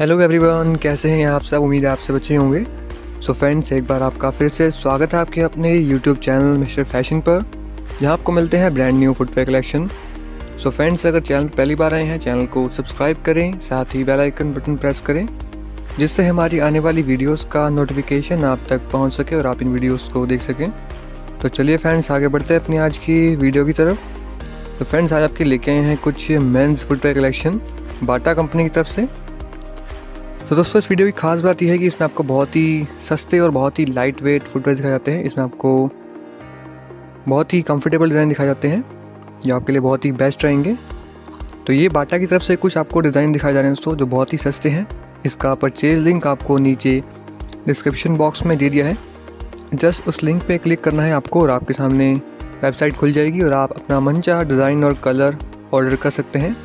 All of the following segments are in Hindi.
हेलो एवरीवन कैसे हैं आप सब? उम्मीद है आप सब अच्छे होंगे। सो फ्रेंड्स एक बार आपका फिर से स्वागत है आपके अपने यूट्यूब चैनल मिस्टर फ़ैशन पर, जहाँ आपको मिलते हैं brand new footwear collection so friends अगर चैनल पहली बार आए हैं चैनल को सब्सक्राइब करें, साथ ही बेल आइकन बटन प्रेस करें, जिससे हमारी आने वाली वीडियोस का नोटिफिकेशन आप तक पहुँच सके और आप इन वीडियोस को देख सकें। तो चलिए फ्रेंड्स आगे बढ़ते हैं अपनी आज की वीडियो की तरफ़। तो फ्रेंड्स आज आपके लेके आए हैं कुछ men's footwear collection Bata company की तरफ़ से। तो दोस्तों, इस वीडियो की खास बात यह है कि इसमें आपको बहुत ही सस्ते और बहुत ही लाइट वेट फुटवेयर दिखाए जाते हैं। इसमें आपको बहुत ही कंफर्टेबल डिज़ाइन दिखाए जाते हैं। जो आपके लिए बहुत ही बेस्ट रहेंगे। तो ये बाटा की तरफ़ से कुछ आपको डिज़ाइन दिखाए जा रहे हैं दोस्तों, जो बहुत ही सस्ते हैं। इसका परचेज लिंक आपको नीचे डिस्क्रिप्शन बॉक्स में दे दिया है। जस्ट उस लिंक पे क्लिक करना है आपको और आपके सामने वेबसाइट खुल जाएगी और आप अपना मन चाह डिज़ाइन और कलर ऑर्डर कर सकते हैं।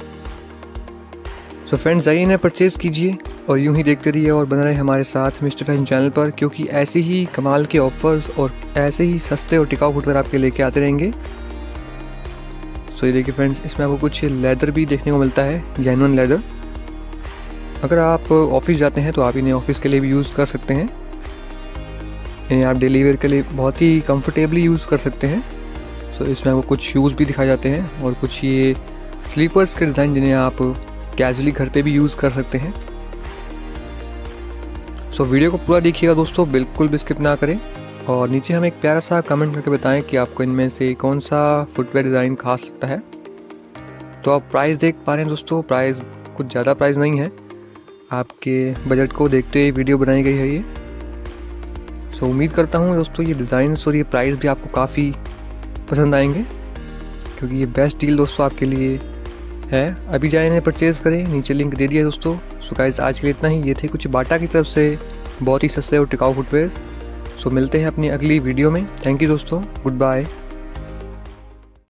सो फ्रेंड्स आइए इन्हें परचेज़ कीजिए और यूँ ही देखते रहिए और बने रहे हमारे साथ मिस्टर फ़ैशन चैनल पर क्योंकि ऐसे ही कमाल के ऑफर्स और ऐसे ही सस्ते और टिकाऊ फुटवेयर आपके लेके आते रहेंगे। सो ये देखिए फ्रेंड्स इसमें आपको कुछ लेदर भी देखने को मिलता है जैनवन लेदर अगर आप ऑफ़िस जाते हैं तो आप इन्हें ऑफ़िस के लिए भी यूज़ कर सकते हैं। इन्हें आप डेली वेयर के लिए बहुत ही कंफर्टेबली यूज़ कर सकते हैं। सो so, इसमें आपको कुछ शूज़ भी दिखाए जाते हैं और कुछ ये स्लीपर्स के डिज़ाइन जिन्हें आप कैजुअली घर पे भी यूज़ कर सकते हैं। सो so, वीडियो को पूरा देखिएगा दोस्तों बिल्कुल भी स्किप ना करें। और नीचे हमें एक प्यारा सा कमेंट करके बताएँ कि आपको इनमें से कौन सा फुटवेयर डिज़ाइन खास लगता है। तो आप प्राइस देख पा रहे हैं दोस्तों प्राइस कुछ ज़्यादा प्राइस नहीं है। आपके बजट को देखते हुए वीडियो बनाई गई है ये। सो so, उम्मीद करता हूँ दोस्तों ये डिज़ाइन और ये प्राइस भी आपको काफ़ी पसंद आएँगे। क्योंकि ये बेस्ट डील दोस्तों आपके लिए है, अभी जाए इन्हें परचेज़ करें, नीचे लिंक दे दिया दोस्तों। सो गाइज़ आज के लिए इतना ही। ये थे कुछ बाटा की तरफ़ से बहुत ही सस्ते और टिकाऊ फुटवेयर सो मिलते हैं अपनी अगली वीडियो में। थैंक यू दोस्तों। Good bye